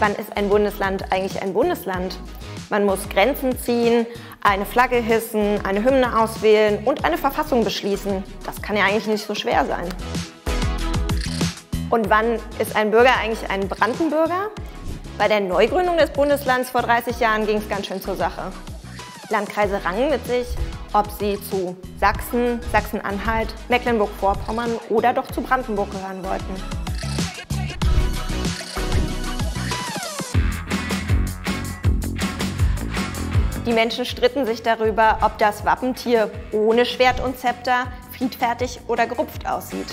Wann ist ein Bundesland eigentlich ein Bundesland? Man muss Grenzen ziehen, eine Flagge hissen, eine Hymne auswählen und eine Verfassung beschließen. Das kann ja eigentlich nicht so schwer sein. Und wann ist ein Bürger eigentlich ein Brandenburger? Bei der Neugründung des Bundeslands vor 30 Jahren ging es ganz schön zur Sache. Landkreise rangen mit sich, ob sie zu Sachsen, Sachsen-Anhalt, Mecklenburg-Vorpommern oder doch zu Brandenburg gehören wollten. Die Menschen stritten sich darüber, ob das Wappentier ohne Schwert und Zepter friedfertig oder gerupft aussieht.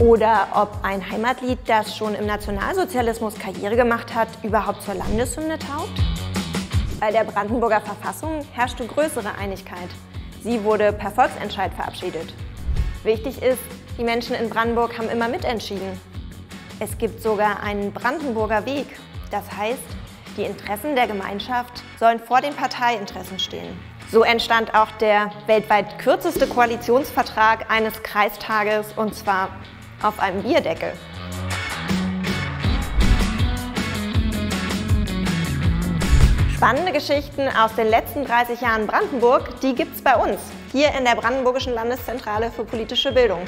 Oder ob ein Heimatlied, das schon im Nationalsozialismus Karriere gemacht hat, überhaupt zur Landeshymne taugt? Bei der Brandenburger Verfassung herrschte größere Einigkeit. Sie wurde per Volksentscheid verabschiedet. Wichtig ist, die Menschen in Brandenburg haben immer mitentschieden. Es gibt sogar einen Brandenburger Weg. Das heißt, die Interessen der Gemeinschaft sollen vor den Parteiinteressen stehen. So entstand auch der weltweit kürzeste Koalitionsvertrag eines Kreistages und zwar auf einem Bierdeckel. Spannende Geschichten aus den letzten 30 Jahren Brandenburg, die gibt's bei uns, hier in der Brandenburgischen Landeszentrale für politische Bildung.